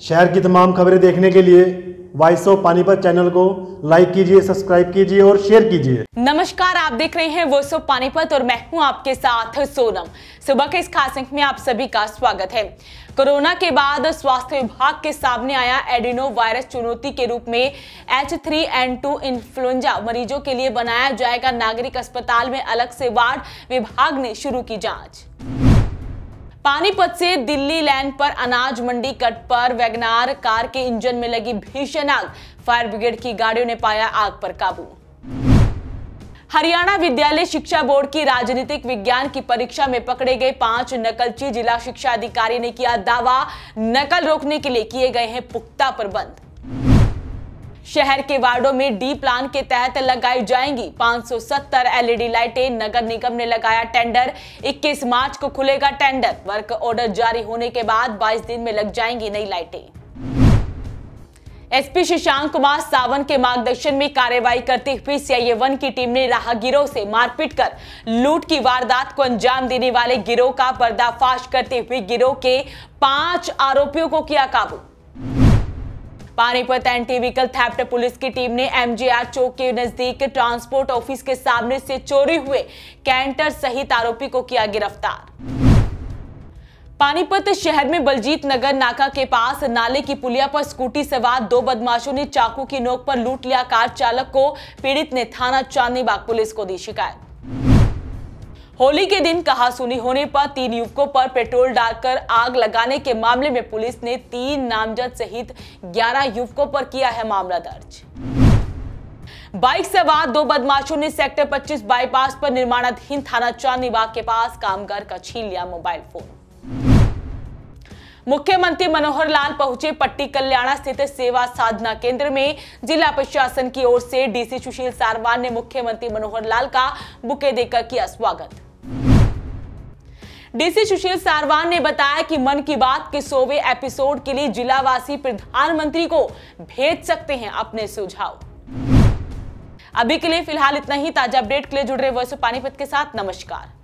शहर की तमाम खबरें देखने के लिए वॉइस ऑफ़ पानीपत चैनल को लाइक कीजिए सब्सक्राइब कीजिए और शेयर कीजिए। नमस्कार, आप देख रहे हैं वॉइस ऑफ़ पानीपत और मैं हूँ आपके साथ सोनम। सुबह के इस खास अंक में आप सभी का स्वागत है। कोरोना के बाद स्वास्थ्य विभाग के सामने आया एडिनो वायरस चुनौती के रूप में H three N two influenza मरीजों के लिए बनाया जाएगा नागरिक अस्पताल में अलग से वार्ड विभाग ने शुरू की जाँच। पानीपत से दिल्ली लैंड पर अनाज मंडी कट पर वैगनार कार के इंजन में लगी भीषण आग। फायर ब्रिगेड की गाड़ियों ने पाया आग पर काबू। हरियाणा विद्यालय शिक्षा बोर्ड की राजनीतिक विज्ञान की परीक्षा में पकड़े गए पाँच नकलची जिला शिक्षा अधिकारी ने किया दावा। नकल रोकने के लिए किए गए हैं पुख्ता प्रबंध। शहर के वार्डों में डी प्लान के तहत लगाई जाएँगी 570 एलईडी लाइटें। नगर निगम ने लगाया टेंडर। 21 मार्च को खुलेगा टेंडर। वर्क ऑर्डर जारी होने के बाद 22 दिन में लग जाएँगी नई लाइटें। एसपी शशांक कुमार सावन के मार्गदर्शन में कार्रवाई करते हुए सीआईए वन की टीम ने राहगीरों से मारपीट कर लूट की वारदात को अंजाम देने वाले गिरोह का पर्दाफाश करते हुए गिरोह के पाँच आरोपियों को किया काबू। Panipat anti vehicle theft police की टीम ने एमजीआर चौक के नज़दीक ट्रांसपोर्ट ऑफ़िस के सामने से चोरी हुए कैंटर सहित आरोपी को किया गिरफ़्तार। पानीपत शहर में बलजीत नगर नाका के पास नाले की पुलिया पर स्कूटी सवार दो बदमाशों ने चाकू की नोक पर लूट लिया। कार चालक को पीड़ित ने थाना चांदनी बाग पुलिस को दी शिकायत। होली के दिन कहा सुनी होने पर तीन युवकों पर पेट्रोल डालकर आग लगाने के मामले में पुलिस ने तीन नामजद सहित 11 युवकों पर किया है मामला दर्ज। बाइक सवार दो बदमाशों ने सेक्टर 25 बाईपास पर निर्माणाधीन थाना चांदनी बाग के पास कामगार का छीन लिया मोबाइल फ़ोन। मुख्यमंत्री मनोहर लाल पहुँचे पट्टी कल्याणा स्थित सेवा साधना केंद्र में। जिला प्रशासन की ओर से डीसी सुशील सारवान ने मुख्यमंत्री मनोहर लाल का बुके देकर किया स्वागत। डीसी सुशील सारवान ने बताया कि मन की बात के सोवे एपिसोड के लिए जिलावासी प्रधानमंत्री को भेज सकते हैं अपने सुझाव। अभी के लिए फ़िलहाल इतना ही। ताज़ा अपडेट के लिए जुड़ रहे वॉइस ऑफ़ पानीपत के साथ। नमस्कार।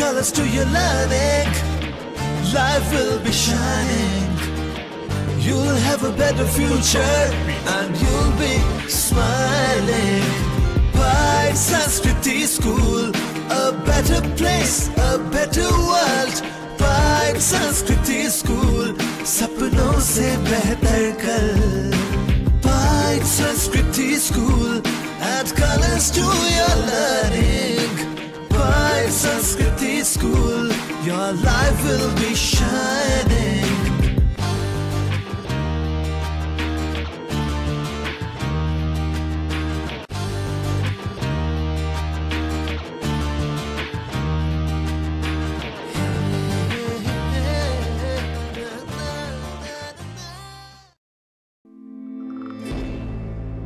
Colors to your learning. Life will be shining. You'll have a better future and you'll be smiling. Pride Sanskriti School, a better place, a better world. Pride Sanskriti School, सपनों से बेहतर कल. Pride Sanskriti School, add colors to your learning. Pride Sanskriti School, your life will be shining.